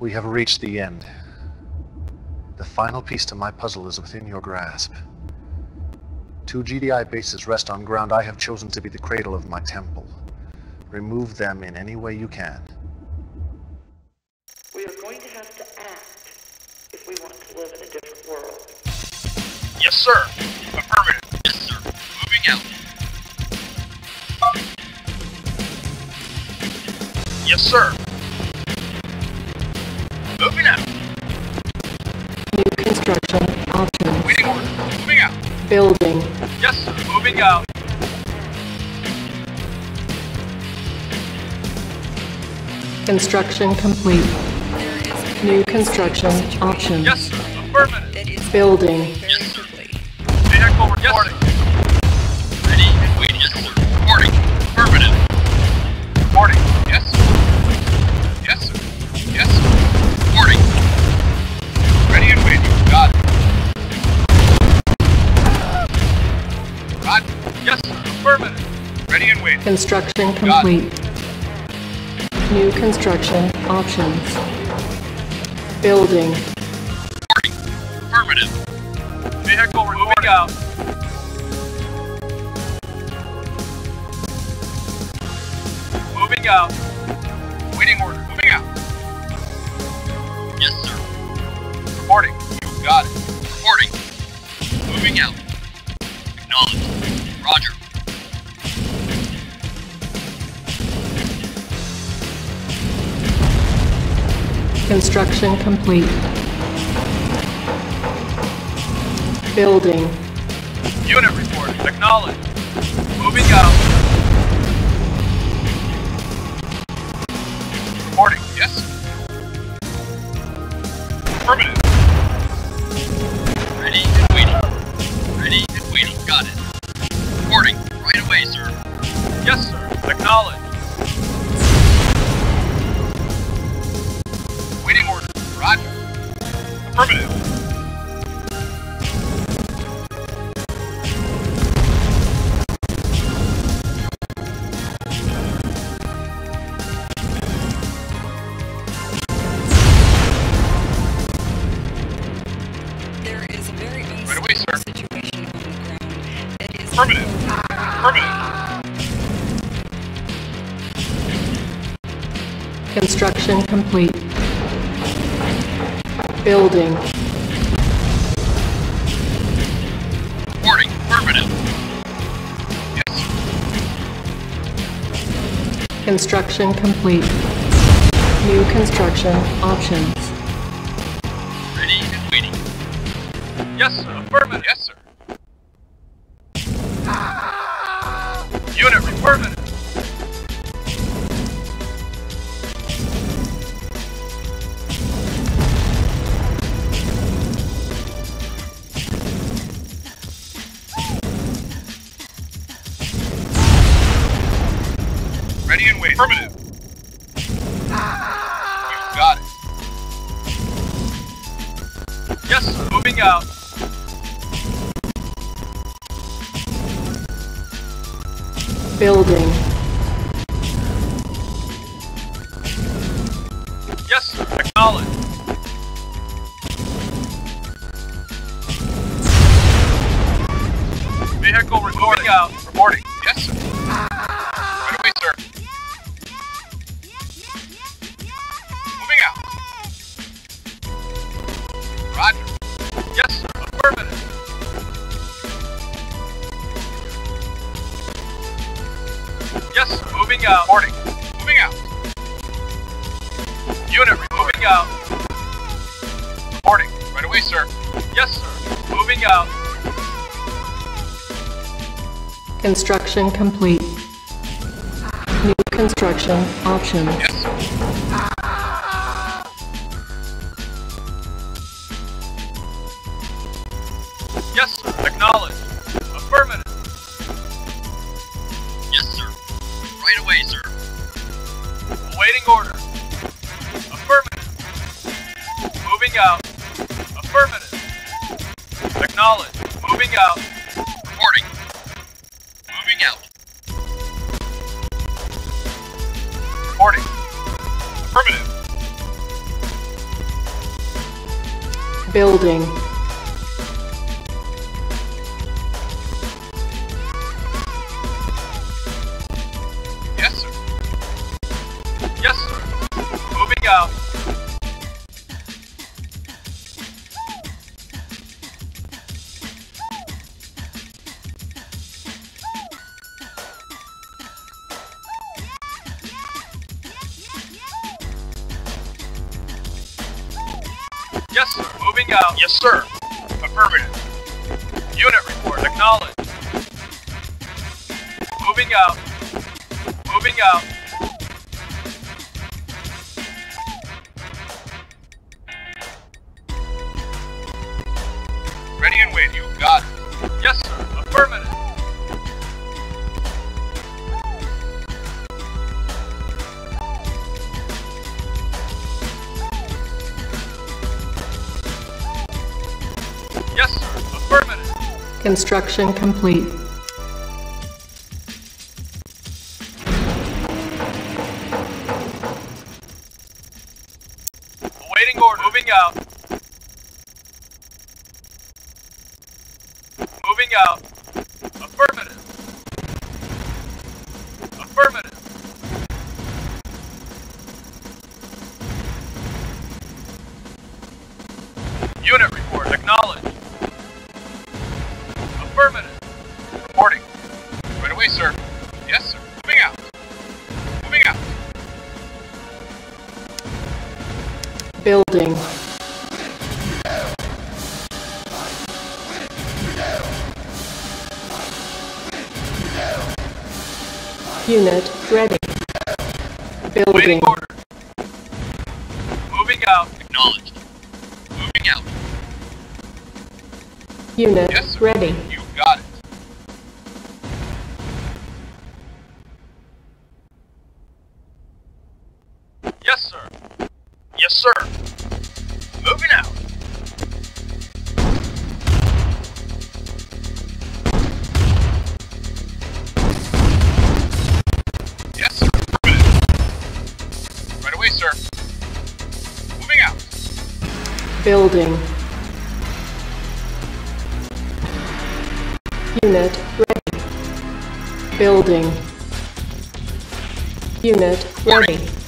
We have reached the end. The final piece to my puzzle is within your grasp. Two GDI bases rest on ground I have chosen to be the cradle of my temple. Remove them in any way you can. We are going to have to act if we want to live in a different world. Yes, sir. Affirmative. Yes, sir. Moving out. Yes, sir. Building. Yes, sir. Moving out. Construction complete. New construction options. Yes, sir. Affirmative. Building. Yes. Affirmative. Ready and waiting. Construction complete. New construction options. Building. Reporting. Affirmative. Vehicle moving out. Moving out. Waiting order. Moving out. Yes, sir. Reporting. You got it. Reporting. Moving out. Acknowledged. Construction complete. Building. Unit report, Acknowledged. Moving out. Complete. Building. Reporting. Affirmative. Yes. Construction complete. New construction options. Ready and waiting. Yes, sir. Affirmative. Yes, sir. Ah! Unit affirmative. Building. Construction complete. New construction options. Sir. Affirmative. Unit report. Acknowledged. Moving out. Moving out. Construction complete. Ready. You got it. Yes, sir. Yes, sir. Moving out. Yes, sir. Right away, sir. Moving out. Building. Unit ready. Building. Unit ready.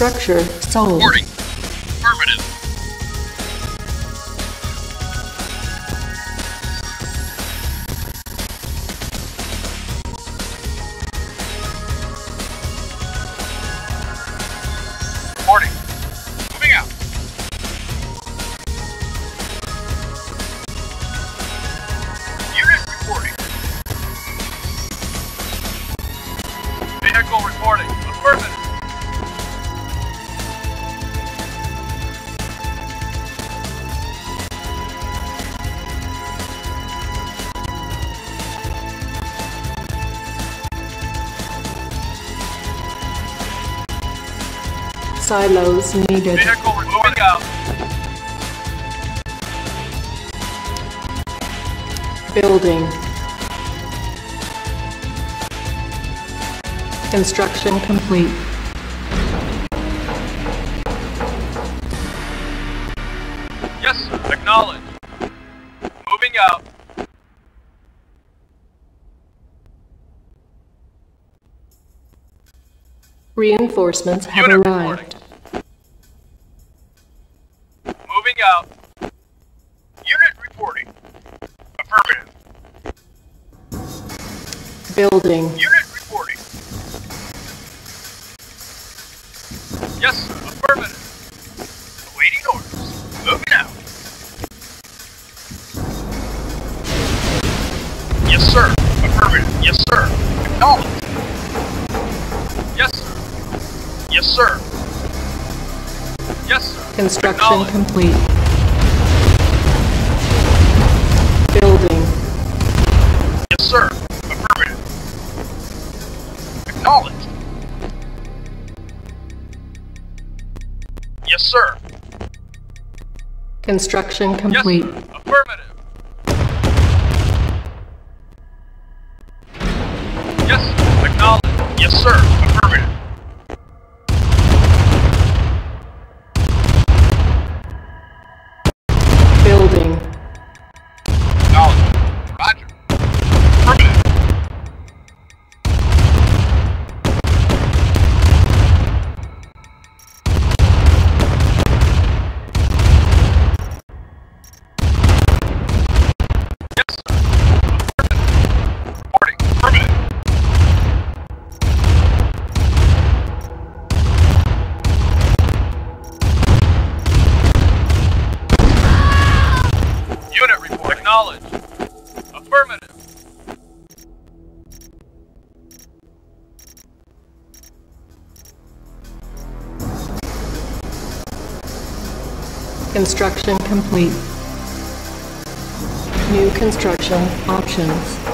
Structure sold. Reporting. silos needed. Vehicle moving out. Building. Construction complete. Yes, acknowledge. Moving out. Reinforcements have Unit arrived. Reporting. building. Unit reporting. Yes, sir. Affirmative. Awaiting orders. Moving out. Yes, sir. Affirmative. Yes, sir. Acknowledged. Yes, sir. Yes, sir. Yes, sir. Construction complete. Construction complete. Yes. Affirmative. Yes. Acknowledge. Yes, sir. Affirmative. Construction complete. New construction options.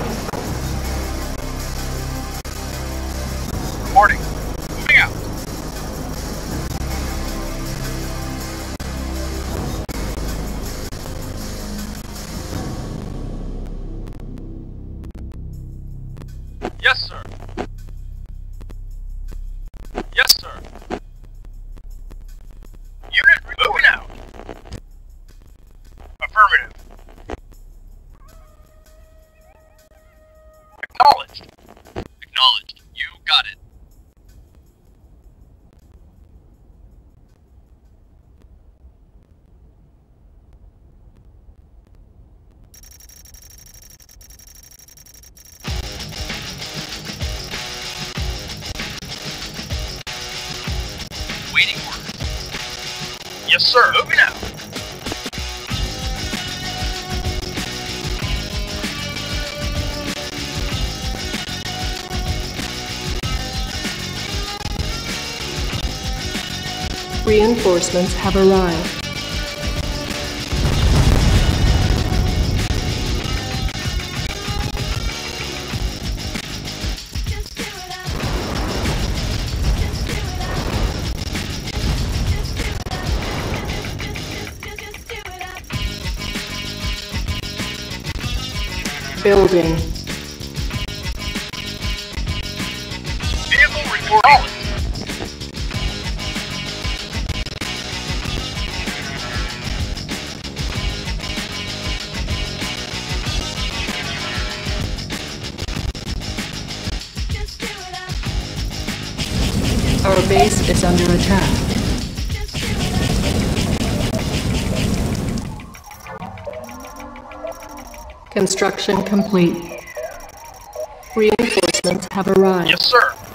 Reinforcements have arrived. building. Construction complete. Reinforcements have arrived. Yes, sir.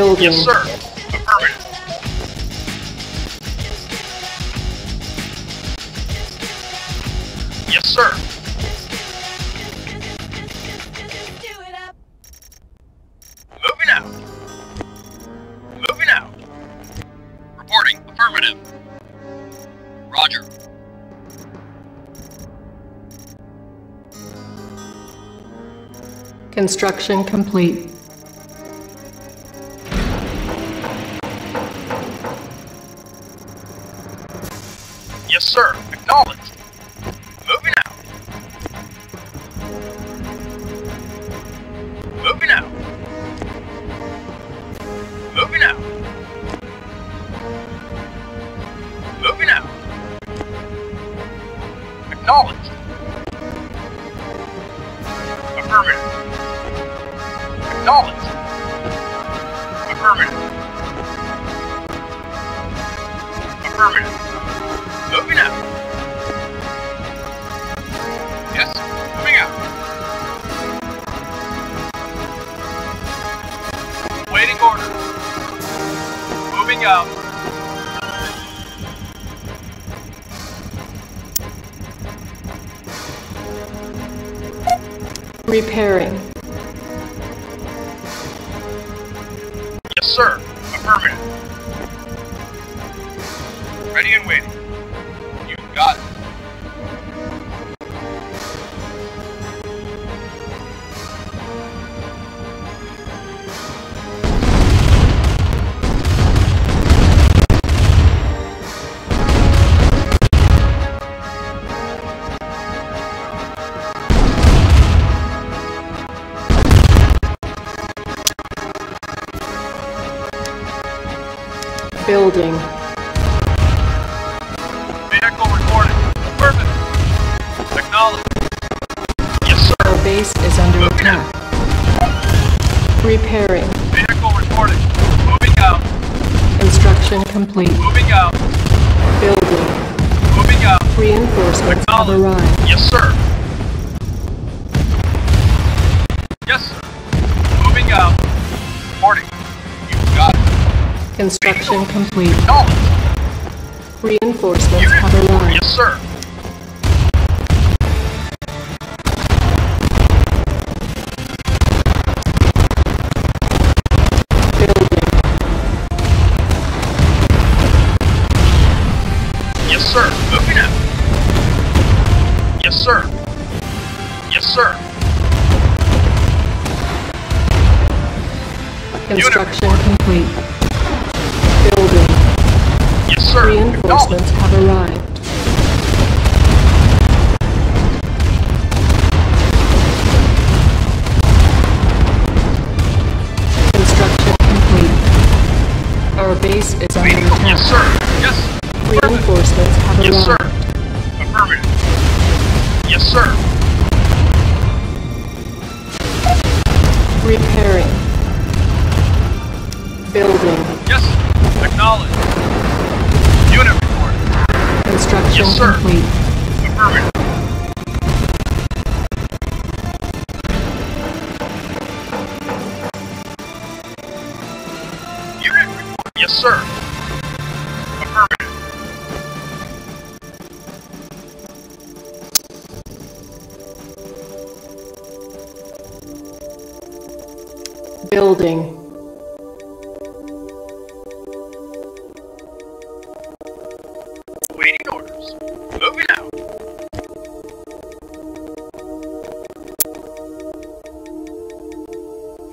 building. Yes, sir. Affirmative. Yes, sir. Moving out. Moving out. Reporting. Affirmative. Roger. Construction complete. Repairing. Vehicle reporting. Moving out. Construction complete. Moving out. Building. Moving out. Reinforcements have arrived. Yes, sir. Yes, sir. Moving out. Reporting. You got it. Construction complete. Acknowledge. Reinforcements Unit. have arrived. Yes, sir. Sir. Yes, sir. Construction complete. Building. Yes, sir. Reinforcements have arrived. Construction complete. Our base is under Vehicle. Yes, attack. sir. Yes. Reinforcements have Yes, arrived. Affirmative.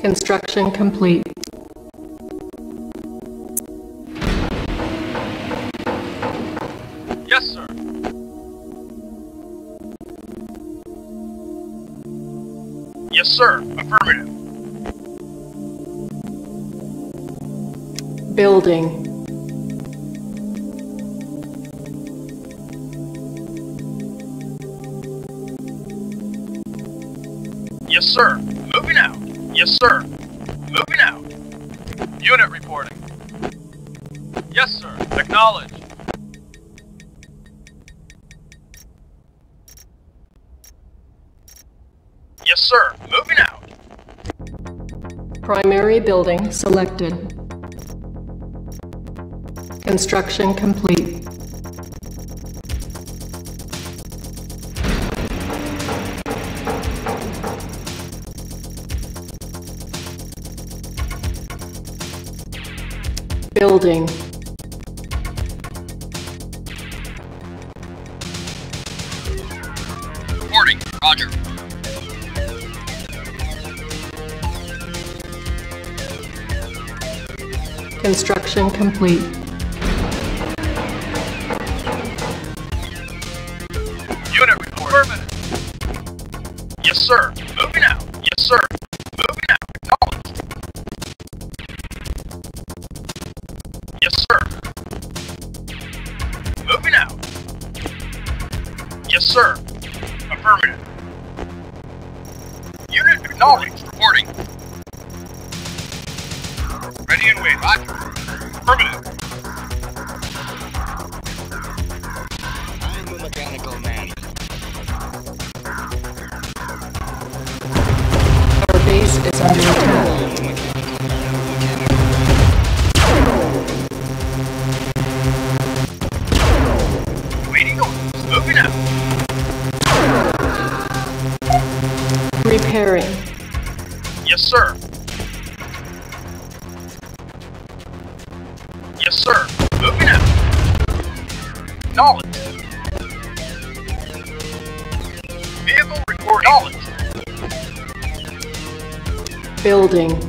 Construction complete. Yes, sir. Yes, sir. Affirmative. Building. Building selected. Construction complete. Building. Mission complete. mechanical man. Our base is under attack. building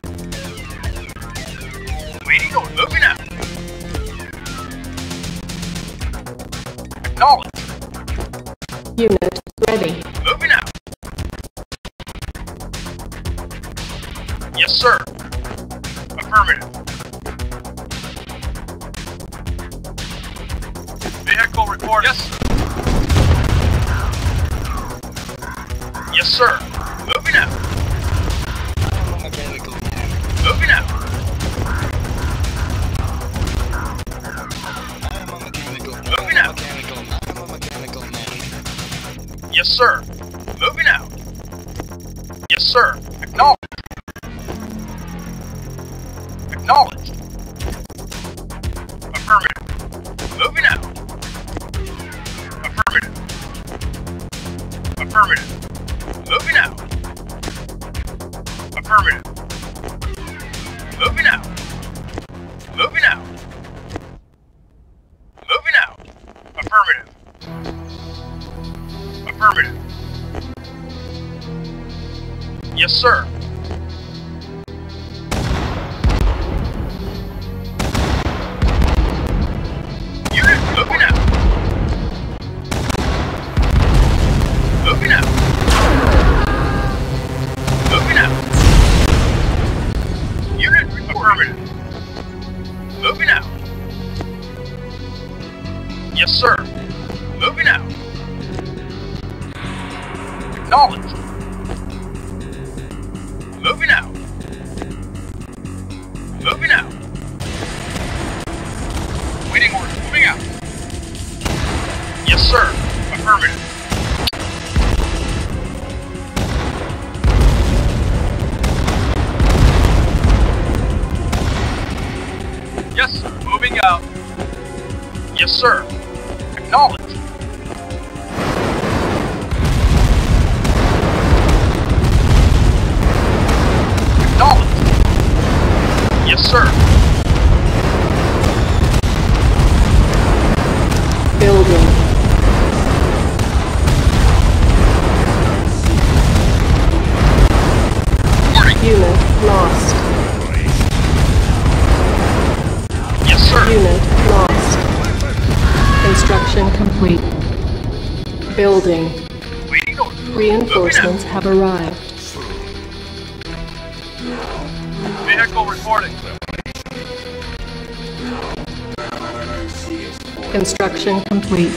week.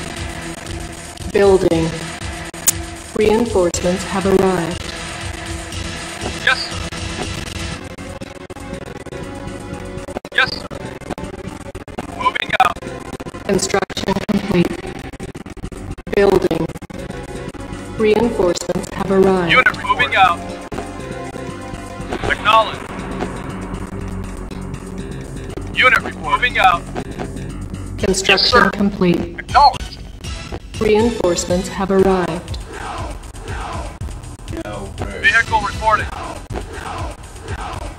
Building. Reinforcements have arrived. Yes, sir. Yes, sir. Moving out. Construction complete. Building. Reinforcements have arrived. Unit moving out. Acknowledged. Unit moving out. Construction yes, complete. Reinforcements have arrived. No, no, no Vehicle reporting.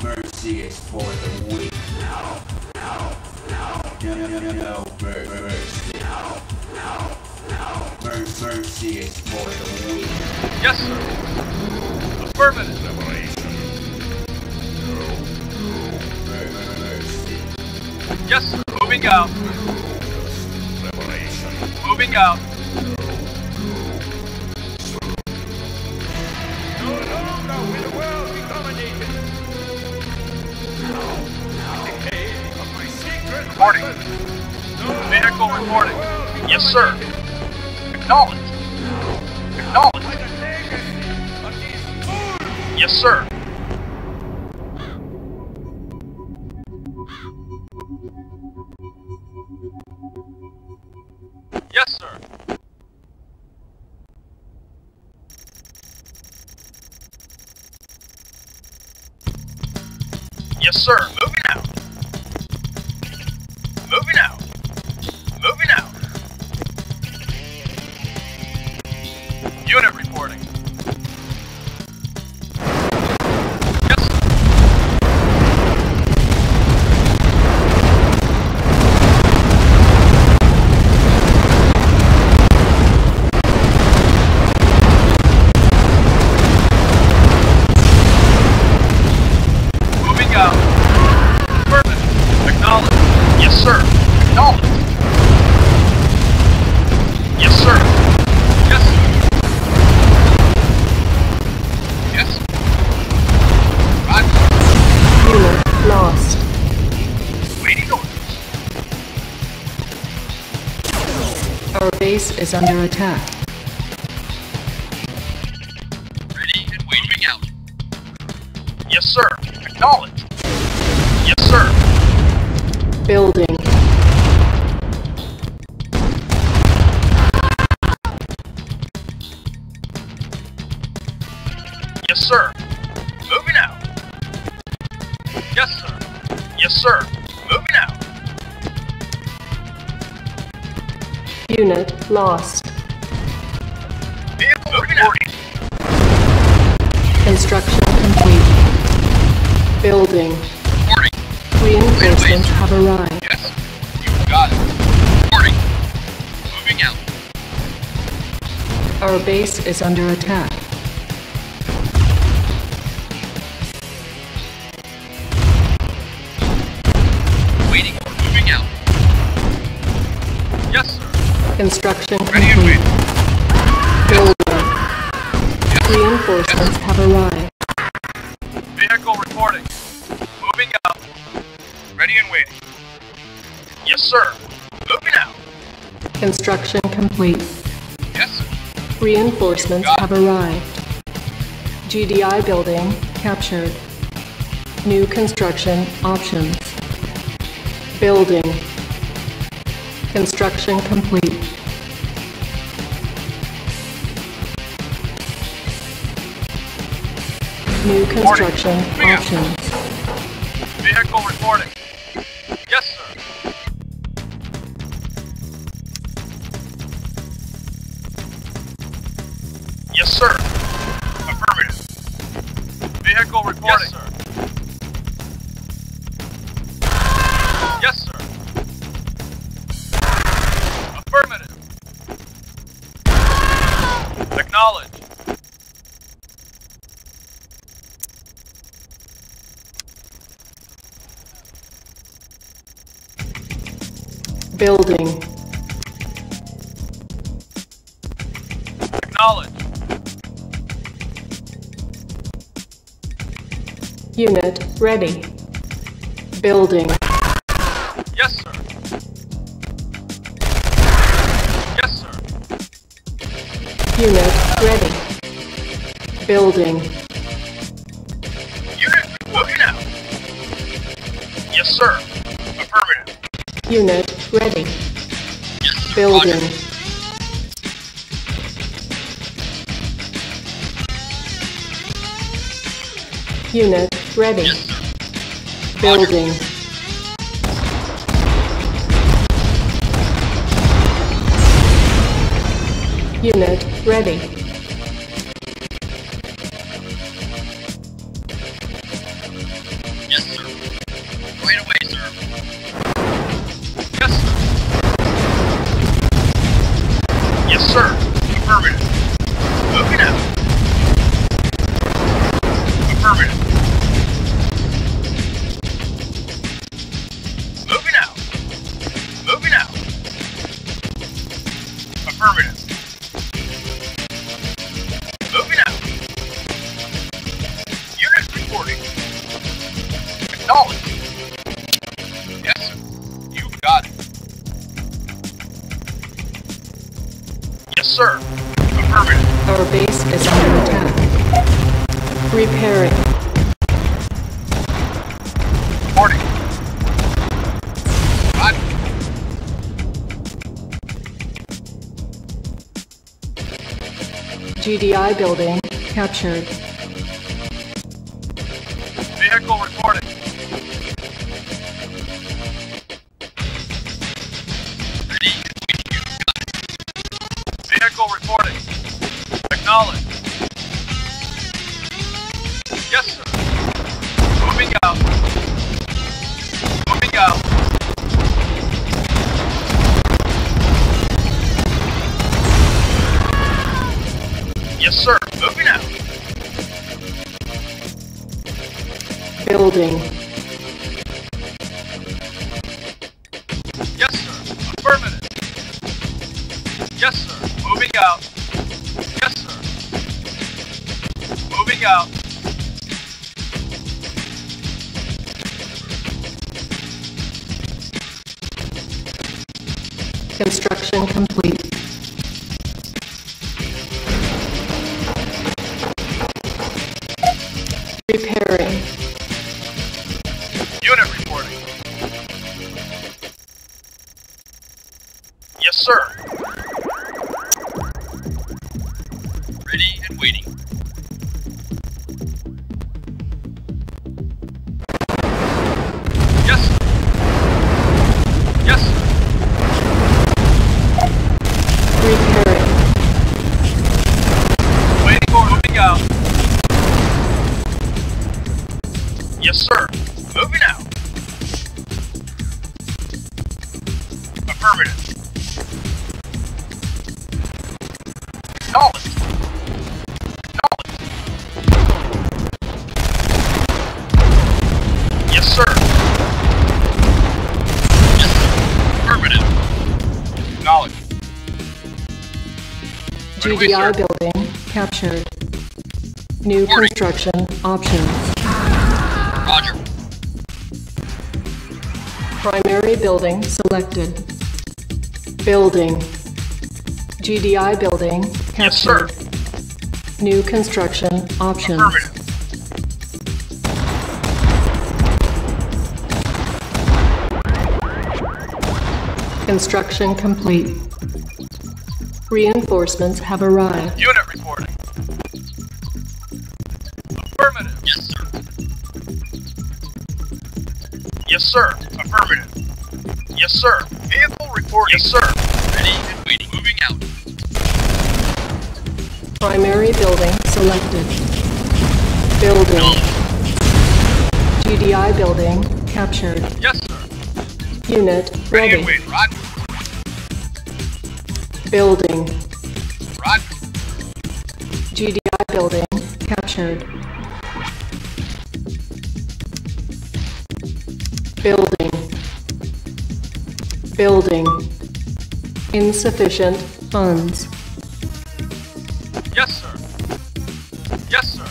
Mercy is for the weak. No, no, no, no, mercy. Mercy is for the weak. Yes, sir. Affirmative. Yes, sir. Moving out. Moving out. Is under attack. Ready and waiting out. Yes, sir. Acknowledge. Yes, sir. Building. Unit lost. Construction complete. Building. Reinforcements have arrived. Yes. You got it. Reporting. Moving out. Our base is under attack. Reinforcements have arrived. Vehicle reporting. Moving out. Ready and waiting. Yes, sir. Moving out. Construction complete. Yes, sir. Reinforcements have arrived. GDI building captured. New construction options. Building. Construction complete. New construction Bring options. Vehicle reporting. Yes, sir. Yes, sir. Affirmative. Vehicle reporting. Yes, sir. Yes, sir. Affirmative. Acknowledge. Building. Acknowledge. Unit ready. Building. Yes, sir. Yes, sir. Unit ready. Building. Ready. Building. Unit ready. Building. Unit ready. GDI building captured. Building. GDI building captured. New construction options. Roger. Primary building selected. Building. GDI building Yes, captured. New construction options. Construction complete. Reinforcements have arrived. Unit reporting. Affirmative. Yes, sir. Yes, sir. Affirmative. Yes, sir. Vehicle reporting. Yes, sir. Ready and waiting. Moving out. Primary building selected. Building. GDI building captured. Yes, sir. Unit Ready and ready. Building. Roger. GDI building captured. Building. Building. Insufficient funds. Yes, sir. Yes, sir.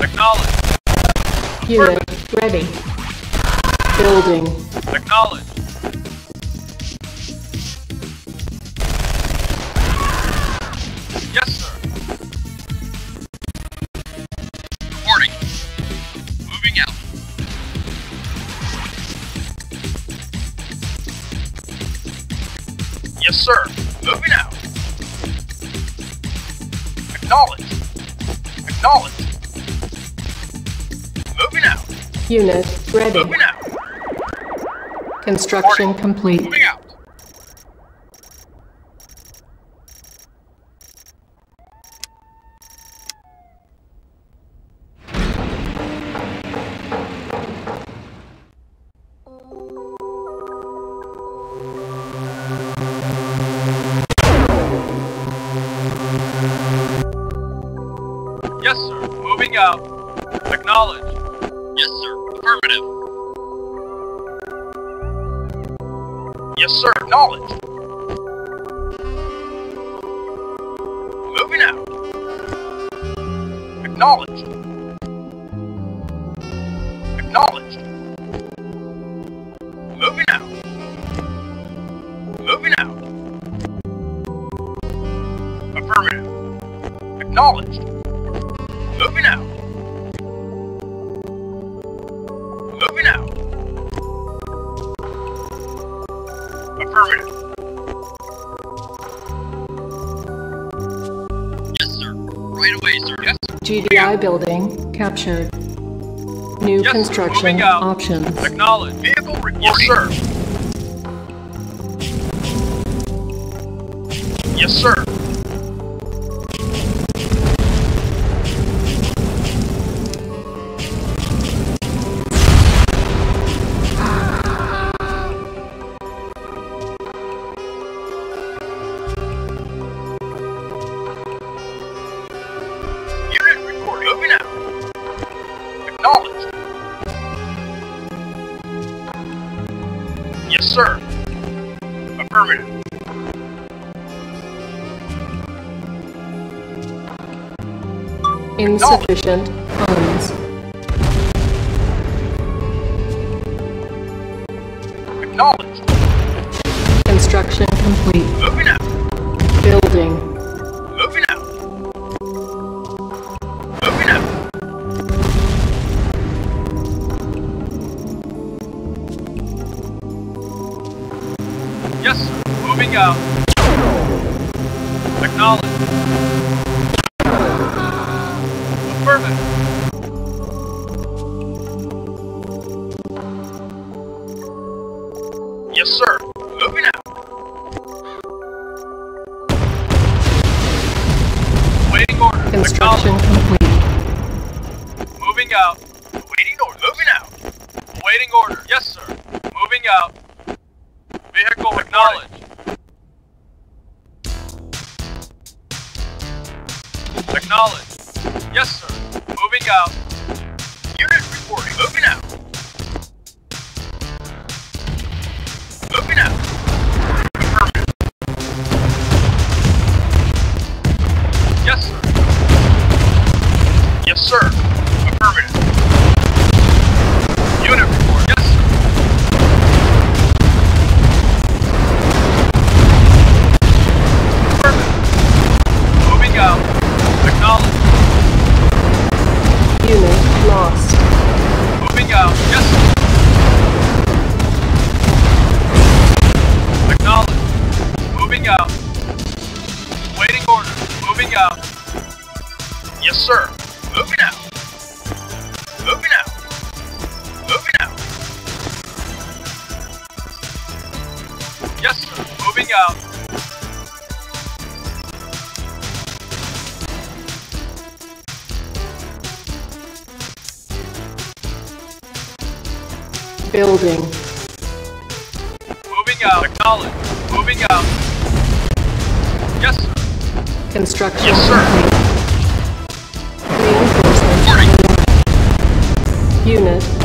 Acknowledge. Unit ready. Building. Acknowledge. Yes, sir. Reporting. Moving out. Yes, sir. Moving out. Acknowledge. Acknowledge. Moving out. Unit ready. Moving out. Construction complete. Moving out. Building captured. New construction options. Vehicle reporting. Yes, sir. sufficient funds. Construction complete. building. Moving out. Acknowledge. Moving out. Yes, sir. Construction. Yes, sir. Complete. Unit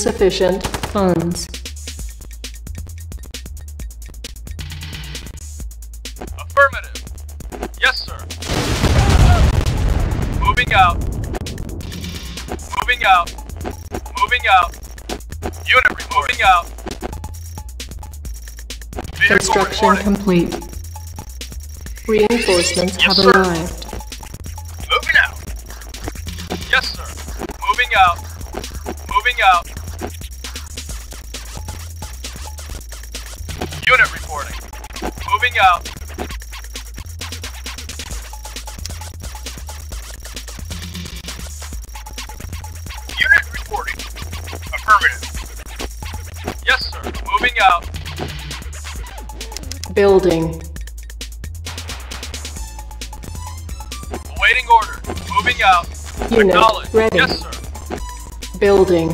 insufficient funds. Affirmative. Yes, sir. Moving out. Moving out. Moving out. Unit reporting out. Construction complete. Reinforcements yes, have sir. arrived. building. Awaiting order. Moving out. Unit Acknowledge. ready. Yes, sir. Building.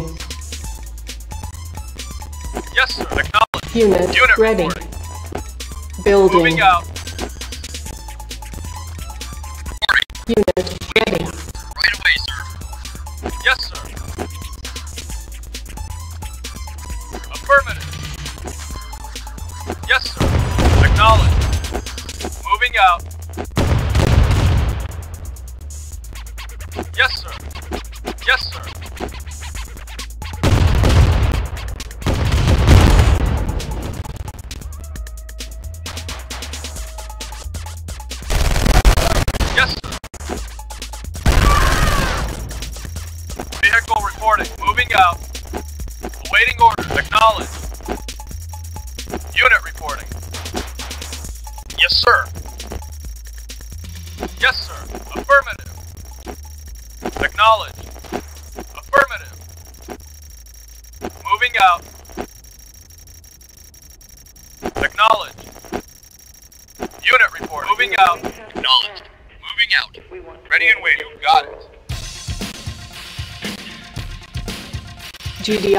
Yes, sir. Acknowledge. Unit, Unit ready. Reporting. Building. Moving out.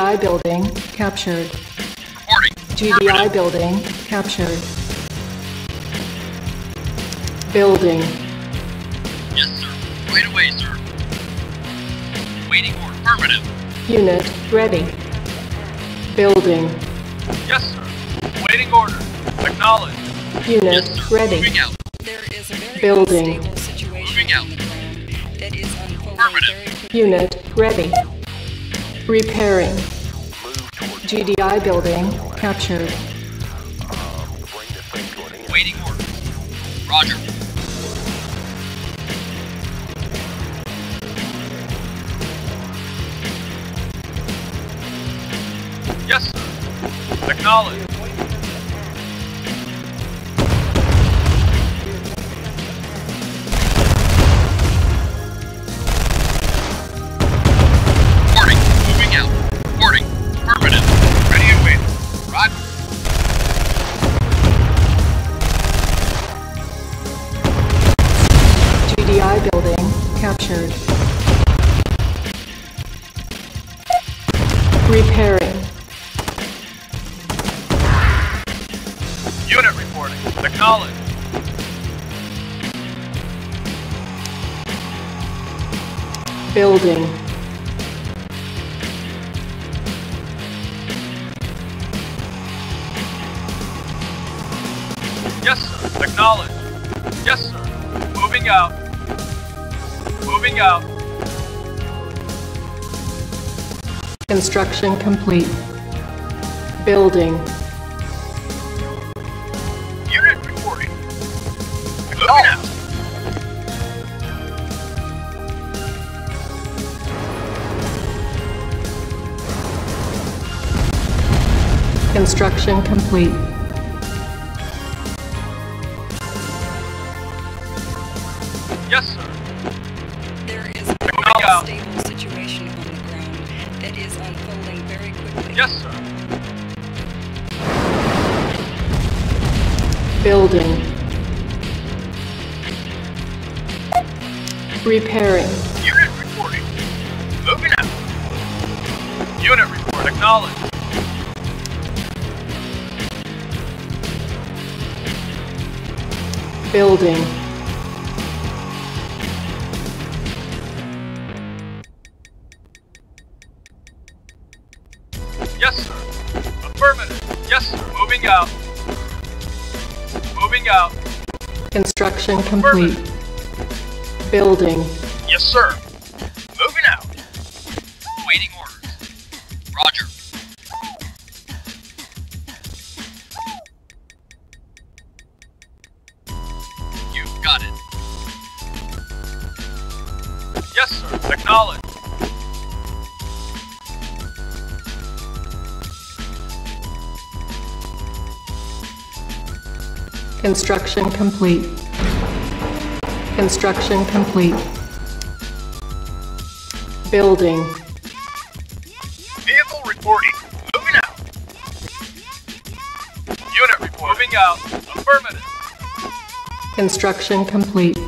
GDI building captured. Reporting. GDI building captured. Building. Yes, sir. Right away, sir. Waiting order. Affirmative. Unit ready. Building. Yes, sir. Waiting order. Acknowledged. Unit Yes, sir. ready. Moving out. There is a very Building. situation Moving out. on the ground that is unfolding Affirmative. Unit ready. Repairing. GDI building captured. Building. Yes, sir. Acknowledged. Yes, sir. Moving out. Moving out. Construction complete. Building. Construction complete. Construction complete. Building. Yes, sir. Moving out. Waiting orders. Roger. You've got it. Yes, sir. Acknowledged. Construction complete. Construction complete. Building. Vehicle reporting. Moving out. Unit report. Moving out. Affirmative. Construction complete.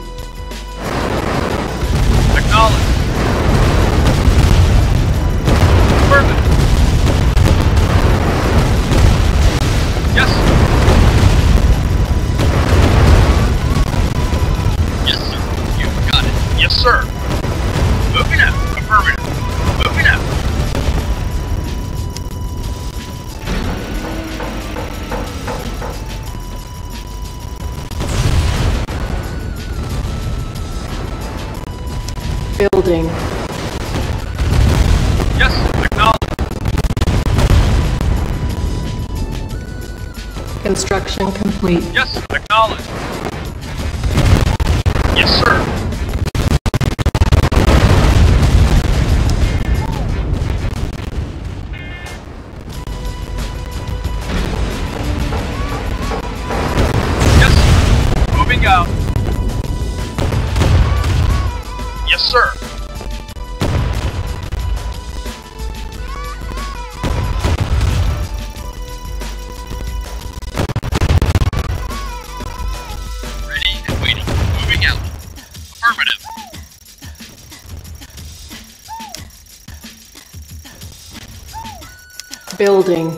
building.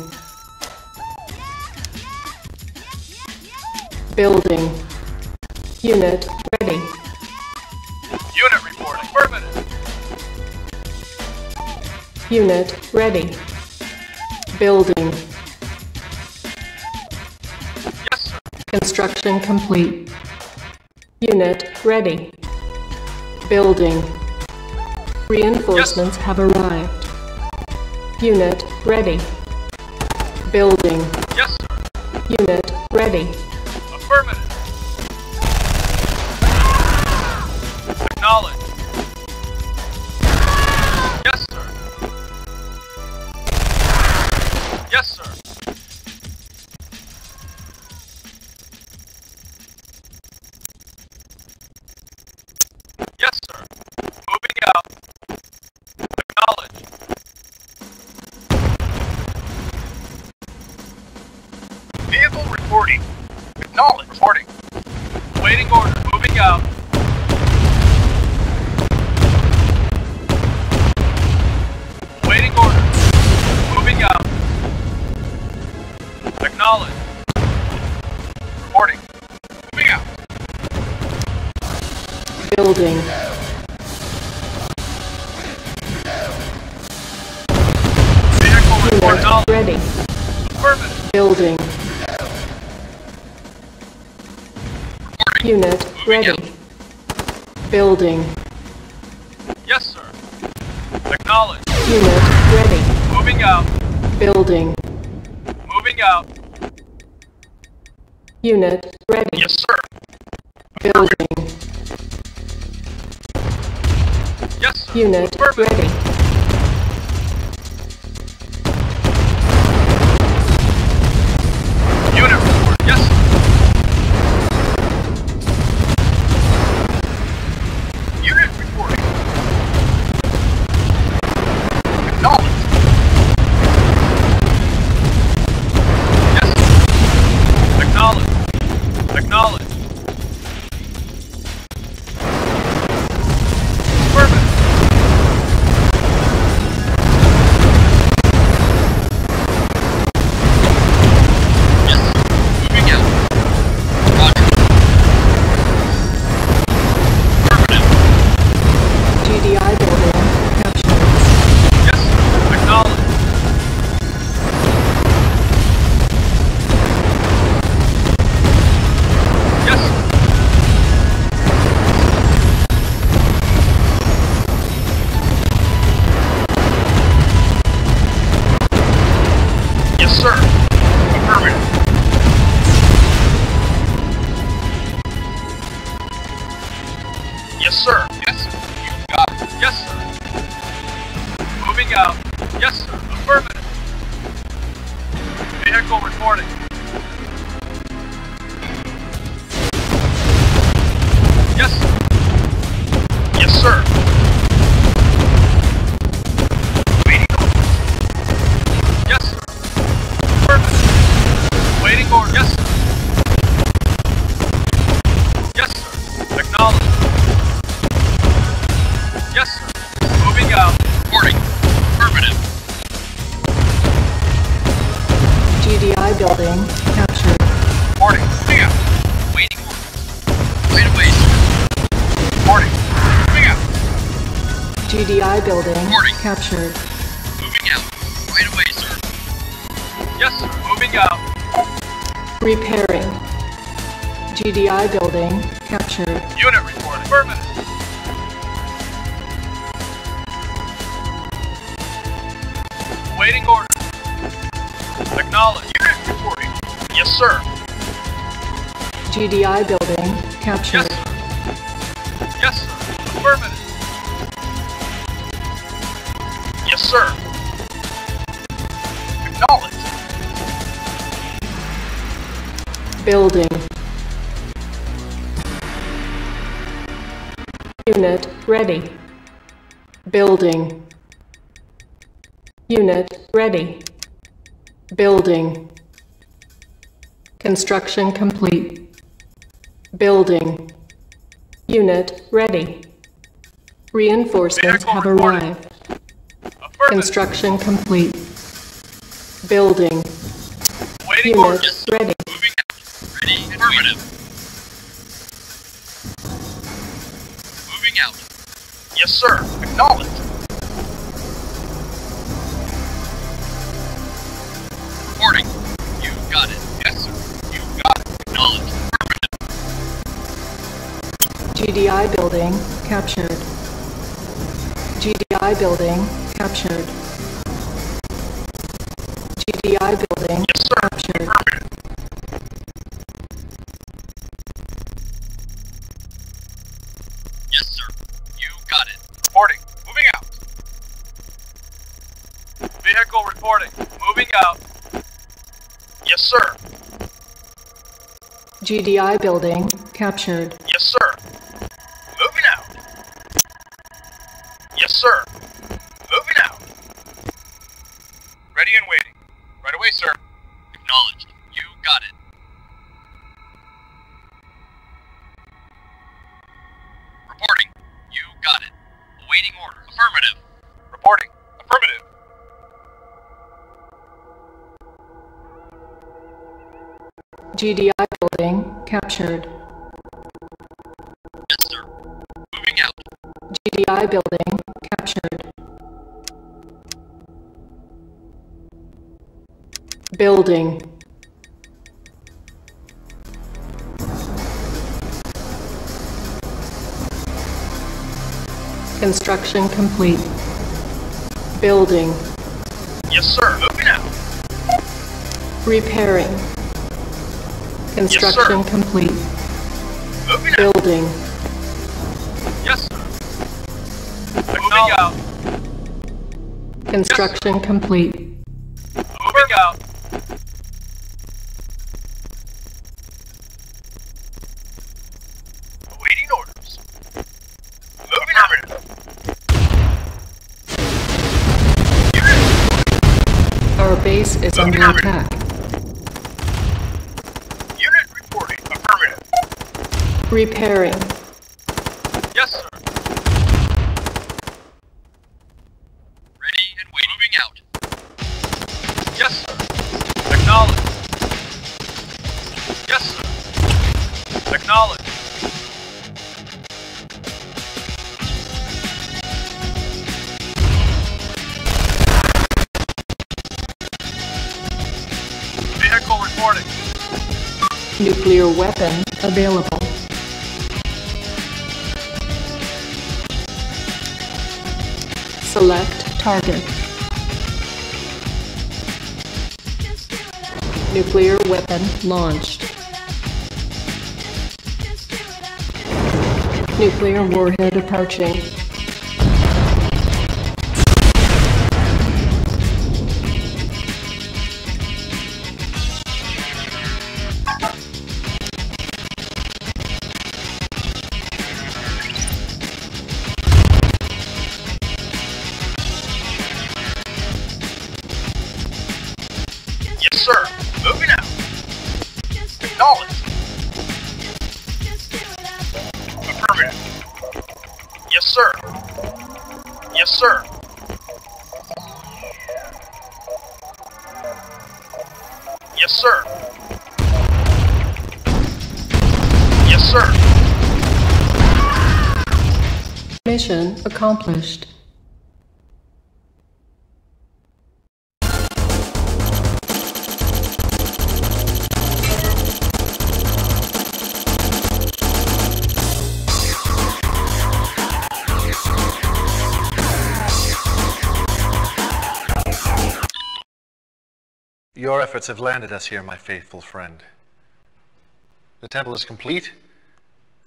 Building. Unit ready. Unit report permanent. unit ready. Building. Yes sir. Construction complete. Unit ready. Building. Reinforcements yes. have arrived. Unit Ready. Building. Yes. Unit ready. Unit ready. GDI building Reporting. captured. Moving out. Right away, sir. Yes, sir. Moving out. Repairing. GDI building captured. Unit report. Affirmative. Waiting order. Acknowledge. Unit reporting. Yes, sir. GDI building captured. Yes, sir. Yes, sir. Affirmative. Sir. Acknowledge. Building. Unit ready. Building. Unit ready. Building. Construction complete. Building. Unit ready. Reinforcements have arrived. Construction complete. Building. Awaiting order. Unit ready. Moving out. Ready. Affirmative. Moving out. Yes, sir. Acknowledge. Reporting. You got it. Yes, sir. You got it. Acknowledge. Affirmative. GDI building captured. GDI building captured. GDI building Yes, captured. Yes, sir. You got it. Reporting. Moving out. Vehicle reporting. Moving out. Yes, sir. GDI building captured. Yes, sir. Moving out. Sir. Moving out. Ready and waiting. Right away, sir. Acknowledged. You got it. Reporting. You got it. Awaiting order. Affirmative. Reporting. Affirmative. GDI building captured. Yes, sir. Moving out. GDI building Building. Construction complete. Building. Yes, sir. Moving out. Repairing. Construction complete. Moving out. Building. Yes, sir. Moving out. Construction complete. Moving out. Awaiting orders. Moving out. Our base is under attack. Unit reporting. Affirmative. Repairing. Yes, sir. Ready and waiting. Moving out. Yes, sir. Acknowledge. Yes, sir. Acknowledge. Vehicle reporting. Nuclear weapon available. Select target. Nuclear weapon launched. Nuclear warhead approaching. Accomplished. Your efforts have landed us here, my faithful friend. The temple is complete,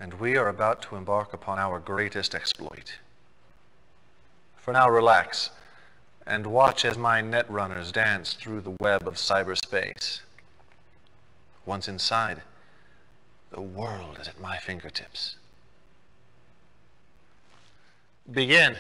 and we are about to embark upon our greatest exploit. For now, relax and watch as my net runners dance through the web of cyberspace. Once inside, the world is at my fingertips. Begin.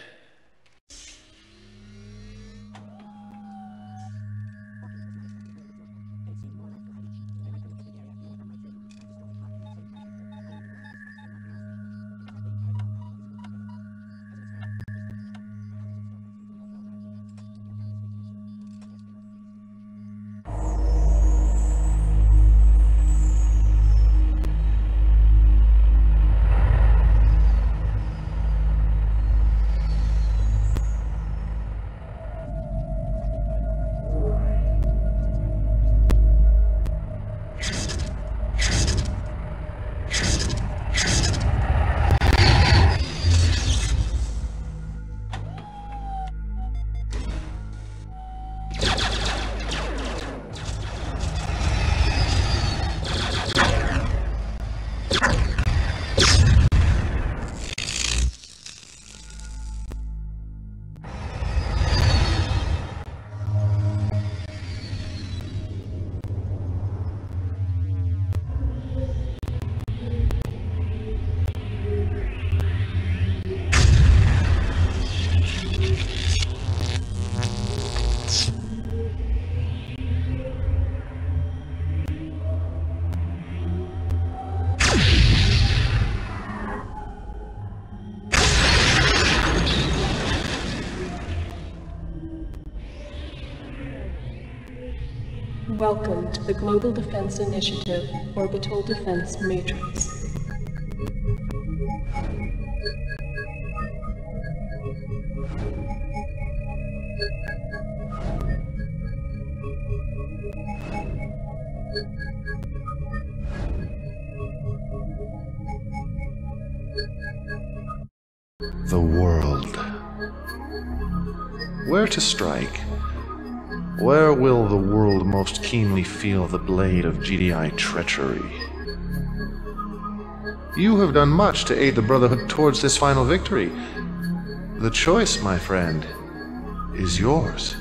The Global Defense Initiative Orbital Defense Matrix. The world. Where to strike? Where will the world most keenly feel the blade of GDI treachery? You have done much to aid the Brotherhood towards this final victory. The choice, my friend, is yours.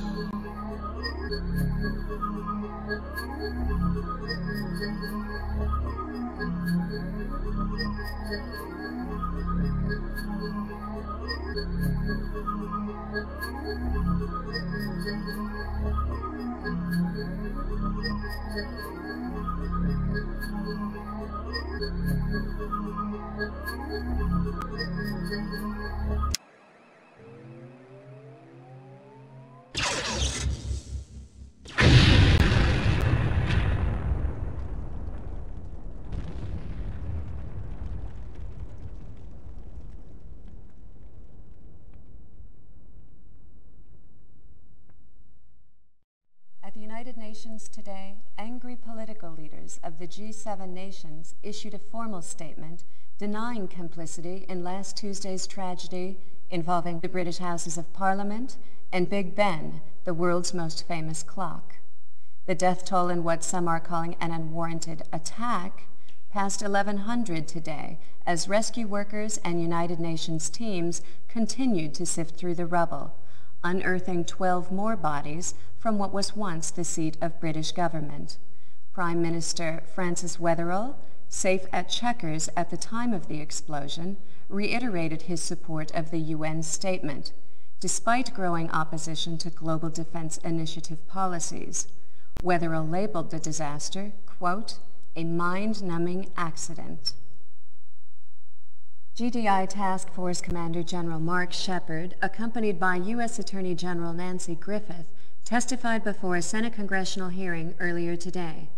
Nations today, angry political leaders of the G7 nations issued a formal statement denying complicity in last Tuesday's tragedy involving the British Houses of Parliament and Big Ben, the world's most famous clock. The death toll in what some are calling an unwarranted attack passed 1,100 today as rescue workers and United Nations teams continued to sift through the rubble, unearthing 12 more bodies from what was once the seat of British government. Prime Minister Francis Wetherell, safe at Chequers at the time of the explosion, reiterated his support of the UN statement, despite growing opposition to global defense initiative policies. Wetherell labeled the disaster, quote, a mind-numbing accident. GDI Task Force Commander General Mark Shepard, accompanied by U.S. Attorney General Nancy Griffith, testified before a Senate congressional hearing earlier today.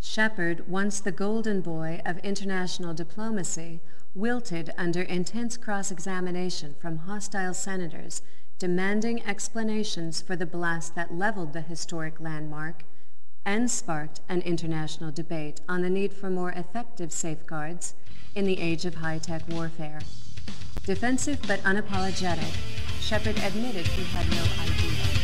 Shepard, once the golden boy of international diplomacy, wilted under intense cross-examination from hostile senators demanding explanations for the blast that leveled the historic landmark and sparked an international debate on the need for more effective safeguards in the age of high-tech warfare. Defensive but unapologetic, Shepard admitted he had no idea